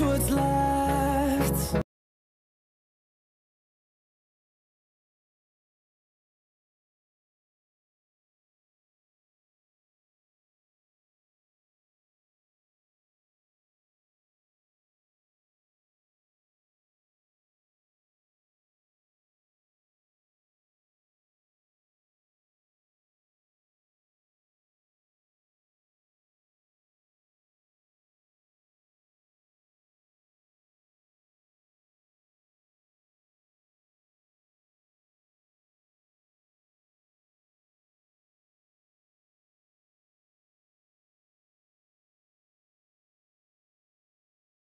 what's life